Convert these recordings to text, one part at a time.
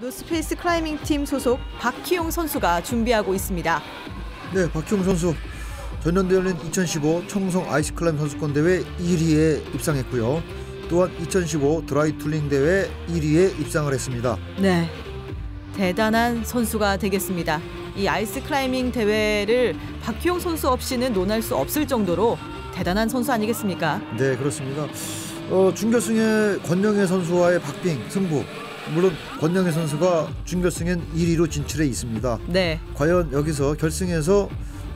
노스페이스 클라이밍 팀 소속 박희용 선수가 준비하고 있습니다. 네, 박희용 선수 전년도 열린 2015 청송 아이스클라임 선수권 대회 1위에 입상했고요. 또한 2015 dry tooling 대회 1위에 입상을 했습니다. 네. 대단한 선수가 되겠습니다. 이 아이스 클라이밍 대회를 박희용 선수 없이는 논할 수 없을 정도로 대단한 선수 아니겠습니까? 네, 그렇습니다. 어, 준결승에 권영애 선수와의 박빙 승부. 물론 권영애 선수가 준결승엔 1위로 진출해 있습니다. 네. 과연 여기서 결승에서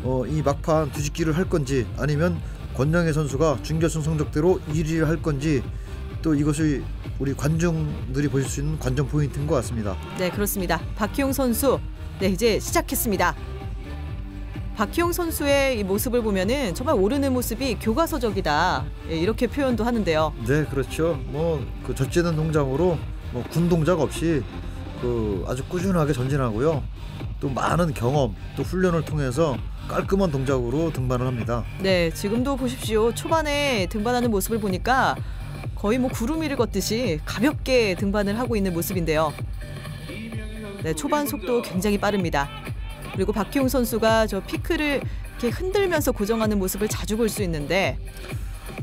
어, 이 막판 뒤집기를 할 건지 아니면 권영애 선수가 준결승 성적대로 1위를 할 건지 또 이것이 우리 관중들이 보실 수 있는 관전 포인트인 것 같습니다. 네, 그렇습니다. 박희용 선수. 네, 이제 시작했습니다. 박희용 선수의 이 모습을 보면은 정말 오르는 모습이 교과서적이다. 예, 이렇게 표현도 하는데요. 네, 그렇죠. 뭐그 젖지는 동작으로 뭐 군 동작 없이 그 아주 꾸준하게 전진하고요. 또 많은 경험, 또 훈련을 통해서 깔끔한 동작으로 등반을 합니다. 네, 지금도 보십시오. 초반에 등반하는 모습을 보니까 거의 뭐 구름 위를 걷듯이 가볍게 등반을 하고 있는 모습인데요. 네, 초반 속도 굉장히 빠릅니다. 그리고 박희용 선수가 저 피크를 이렇게 흔들면서 고정하는 모습을 자주 볼 수 있는데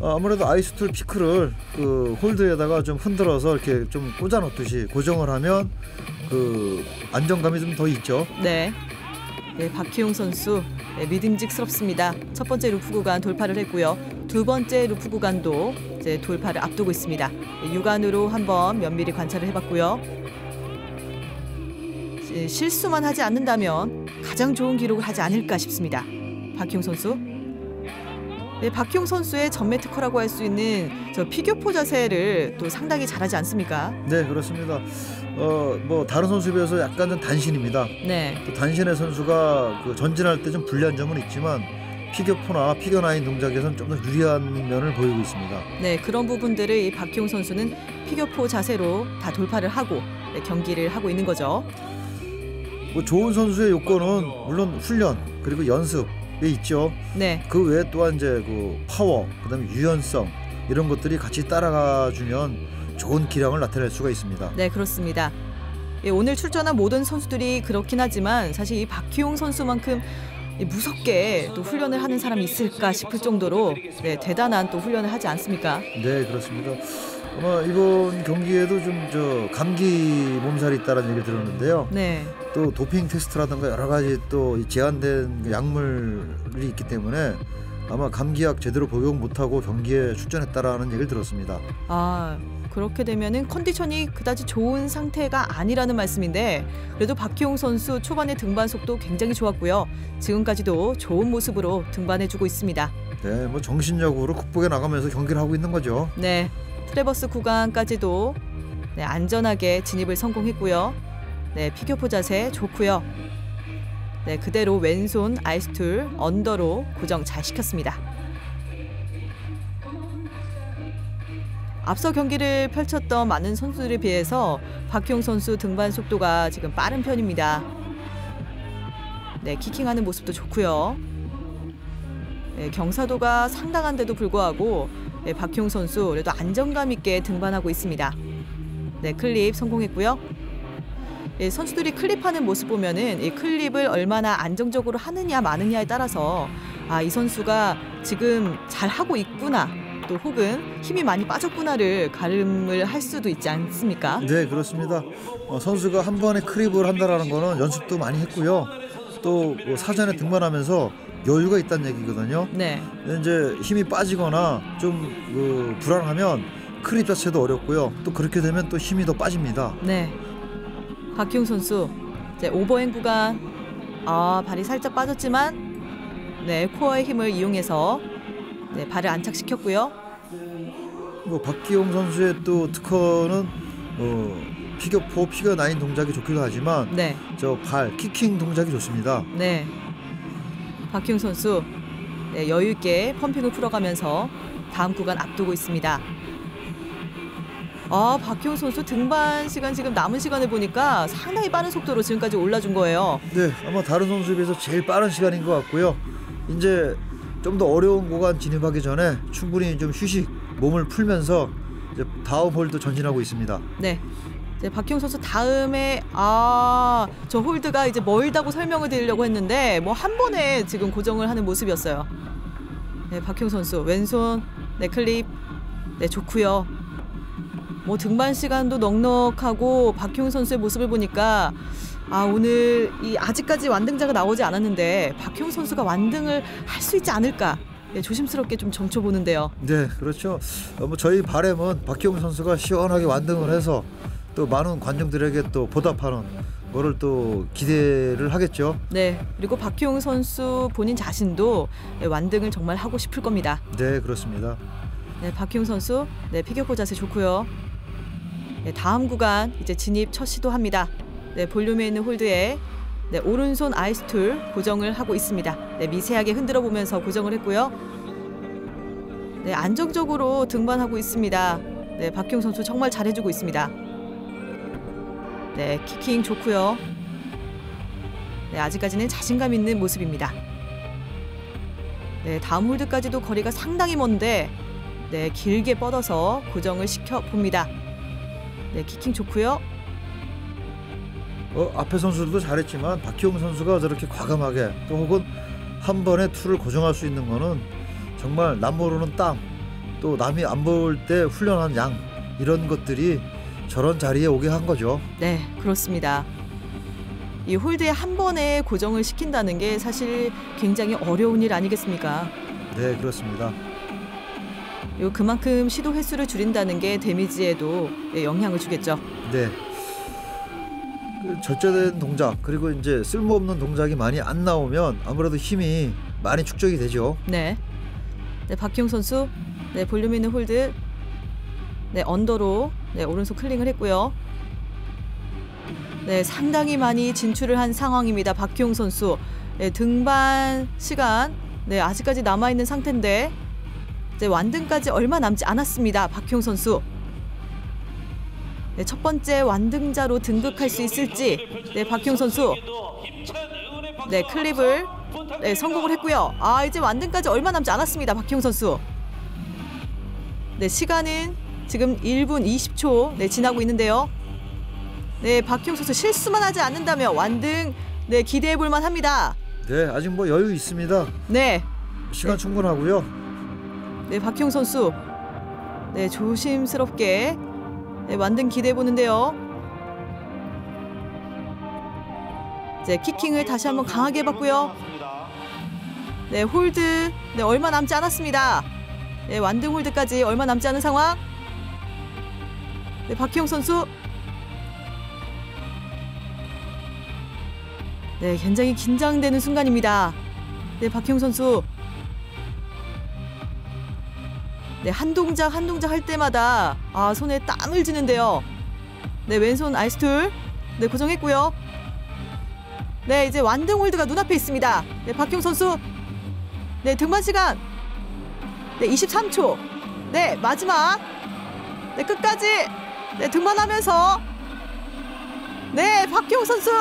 어, 아무래도 ice tool pick를 그 hold에다가 좀 흔들어서 이렇게 좀 꽂아 놓듯이 고정을 하면 그 안정감이 좀 더 있죠. 네. 네, 박희용 선수 네, 믿음직스럽습니다. 첫 번째 roof 구간 돌파를 했고요. 두 번째 roof 구간도 이제 돌파를 앞두고 있습니다. 네, 육안으로 한번 면밀히 관찰을 해봤고요. 시- 실수만 하지 않는다면 가장 좋은 기록을 하지 않을까 싶습니다. 박희용 선수. 네, 박희용 선수의 전매 특허라고 할 수 있는 저 figure four 자세를 또 상당히 잘하지 않습니까? 네, 그렇습니다. 어, 뭐 다른 선수에 비해서 약간은 단신입니다. 네. 또 단신의 선수가 그 전진할 때 좀 불리한 점은 있지만 figure four나 figure nine 동작에서는 좀 더 유리한 면을 보이고 있습니다. 네, 그런 부분들을 이 박희용 선수는 피겨포 자세로 다 돌파를 하고 네, 경기를 하고 있는 거죠. 뭐 좋은 선수의 요건은 물론 훈련 그리고 연습에 있죠. 네, 그 외에 또한 이제 그 파워, 그다음에 유연성 이런 것들이 같이 따라가 주면 좋은 기량을 나타낼 수가 있습니다. 네 그렇습니다. 예, 오늘 출전한 모든 선수들이 그렇긴 하지만 사실 이 박희용 선수만큼 이 무섭게 또 훈련을 하는 사람이 있을까 싶을 정도로 네, 대단한 또 훈련을 하지 않습니까? 네, 그렇습니다. 아마 이번 경기에도 좀 저 감기 몸살이 있다는 얘기를 들었는데요. 네, 또 도핑 테스트라든가 여러 가지 또이 제한된 그 약물이 있기 때문에 아마 감기약 제대로 복용 못하고 경기에 출전했다라는 얘기를 들었습니다. 아 그렇게 되면은 컨디션이 그다지 좋은 상태가 아니라는 말씀인데 그래도 박희용 선수 초반에 등반 속도 굉장히 좋았고요. 지금까지도 좋은 모습으로 등반해주고 있습니다. 네, 뭐 정신력으로 극복해 나가면서 경기를 하고 있는 거죠. 네, 트레버스 구간까지도 네, 안전하게 진입을 성공했고요. 네, 피겨포 자세 좋고요. 네, 그대로 왼손 아이스툴 언더로 고정 잘 시켰습니다. 앞서 경기를 펼쳤던 많은 선수들에 비해서 박희용 선수 등반 속도가 지금 빠른 편입니다. 네, 키킹하는 모습도 좋고요. 네, 경사도가 상당한데도 불구하고 네, 박희용 선수 그래도 안정감 있게 등반하고 있습니다. 네, 클립 성공했고요. 예, 선수들이 클립하는 모습 보면은 이 클립을 얼마나 안정적으로 하느냐 마느냐에 따라서 아, 이 선수가 지금 잘 하고 있구나 또 혹은 힘이 많이 빠졌구나를 가름을 할 수도 있지 않습니까? 네, 그렇습니다. 어, 선수가 한 번에 클립을 한다라는 거는 연습도 많이 했고요. 또 뭐 사전에 등반하면서 여유가 있다는 얘기거든요. 네, 이제 힘이 빠지거나 좀 그 불안하면 클립 자체도 어렵고요. 또 그렇게 되면 또 힘이 더 빠집니다. 네. 박희용 선수 이제 오버행 구간 아 발이 살짝 빠졌지만 네 코어의 힘을 이용해서 네 발을 안착시켰고요. 뭐 박기용 선수의 또 특허는 어, 피겨포, 피겨 나인 동작이 좋기도 하지만 네, 저발 키킹 동작이 좋습니다. 네. 박희용 선수 네, 여유 있게 펌핑을 풀어가면서 다음 구간 앞두고 있습니다. 아 박희용 선수 등반 시간 지금 남은 시간을 보니까 상당히 빠른 속도로 지금까지 올라준 거예요. 네, 아마 다른 선수에 비해서 제일 빠른 시간인 것 같고요. 이제 좀 더 어려운 구간 진입하기 전에 충분히 좀 휴식, 몸을 풀면서 이제 다음 홀도 전진하고 있습니다. 네. 이제 박희영 선수 다음에 아 저 홀드가 이제 멀다고 설명을 드리려고 했는데 뭐 한 번에 지금 고정을 하는 모습이었어요. 네, 박희영 선수 왼손 네 클립 네 좋고요. 뭐 등반 시간도 넉넉하고 박희영 선수의 모습을 보니까 아 오늘 이 아직까지 완등자가 나오지 않았는데 박희영 선수가 완등을 할 수 있지 않을까 네, 조심스럽게 좀 점쳐 보는데요. 네, 그렇죠. 어, 뭐 저희 바램은 박희용 선수가 시원하게 완등을 해서 또 많은 관중들에게 또 보답하는 거를 또 기대를 하겠죠. 네 그리고 박희영 선수 본인 자신도 네, 완등을 정말 하고 싶을 겁니다. 네, 그렇습니다. 네, 박희용 선수 네 피겨 포 자세 좋고요. 네, 다음 구간 이제 진입 첫 시도합니다. 네, 볼륨에 있는 홀드에 네, 오른손 아이스툴 고정을 하고 있습니다. 네, 미세하게 흔들어 보면서 고정을 했고요. 네, 안정적으로 등반하고 있습니다. 네, 박희용 선수 정말 잘해주고 있습니다. 네, 키킹 좋고요. 네, 아직까지는 자신감 있는 모습입니다. 네, 다음 홀드까지도 거리가 상당히 먼데 네, 길게 뻗어서 고정을 시켜 봅니다. 네, kicking 좋고요. 어, 앞에 선수들도 잘했지만 박희용 선수가 저렇게 과감하게 또 혹은 한 번에 tool을 고정할 수 있는 거는 정말 남 모르는 땀, 또 남이 안 볼 때 훈련한 양 이런 것들이 저런 자리에 오게 한 거죠. 네, 그렇습니다. 이 홀드에 한 번에 고정을 시킨다는 게 사실 굉장히 어려운 일 아니겠습니까? 네, 그렇습니다. 요 그만큼 시도 횟수를 줄인다는 게 데미지에도 예, 영향을 주겠죠. 네. 그 절제된 동작 그리고 이제 쓸모없는 동작이 많이 안 나오면 아무래도 힘이 많이 축적이 되죠. 네. 네, 박희용 선수. 네, 볼륨 있는 홀드. 네, under로 네, 오른손 cling을 했고요. 네, 상당히 많이 진출을 한 상황입니다. 박희용 선수. 네, 등반 시간 네, 아직까지 남아 있는 상태인데 이제 완등까지 얼마 남지 않았습니다. 박희용 선수. 네, 첫 번째 완등자로 등극할 수 있을지. 네, 박희용 선수. 네, 클립을 네, 성공을 했고요. 아, 이제 완등까지 얼마 남지 않았습니다. 박희용 선수. 네, 시간은 지금 1분 20초 네, 지나고 있는데요. 네, 박희용 선수 실수만 하지 않는다면 완등 네, 기대해 볼 만합니다. 네, 아직 뭐 여유 있습니다. 네. 시간 충분하고요. 네, 박희용 선수. 네, 조심스럽게 네, 완등 기대해 보는데요. 이제 kicking을 다시 한번 강하게 해봤고요. 네, 홀드. 네, 얼마 남지 않았습니다. 네, 완등 홀드까지 얼마 남지 않은 상황. 네, 박희용 선수. 네, 굉장히 긴장되는 순간입니다. 네, 박희용 선수. 네, 한 동작 한 동작 할 때마다 아, 손에 땀을 쥐는데요. 네, 왼손 아이스툴. 네, 고정했고요. 네, 이제 완등 홀드가 눈앞에 있습니다. 네, 박희용 선수. 네, 등반 시간. 네, 23초. 네, 마지막. 네, 끝까지. 네, 등반하면서. 네, 박희용 선수.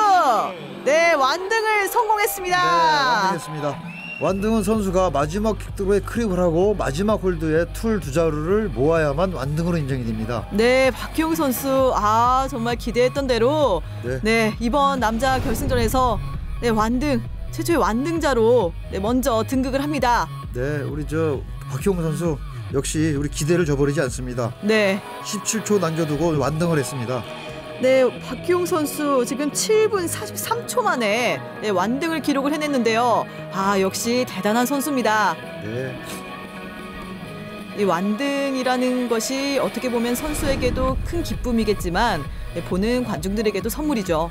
네, 완등을 성공했습니다. 네, 완등했습니다. 완등은 선수가 마지막 quickdraw에 클립을 하고 마지막 홀드에 tool 두 자루를 모아야만 완등으로 인정이 됩니다. 네, 박희용 선수. 아, 정말 기대했던 대로 네. 네, 이번 남자 결승전에서 네, 완등 최초의 완등자로 네, 먼저 등극을 합니다. 네, 우리 저 박희용 선수 역시 우리 기대를 저버리지 않습니다. 네. 17초 남겨두고 완등을 했습니다. 네, 박희용 선수 지금 7분 43초 만에 네, 완등을 기록을 해냈는데요. 아, 역시 대단한 선수입니다. 네, 이 완등이라는 것이 어떻게 보면 선수에게도 큰 기쁨이겠지만 네, 보는 관중들에게도 선물이죠.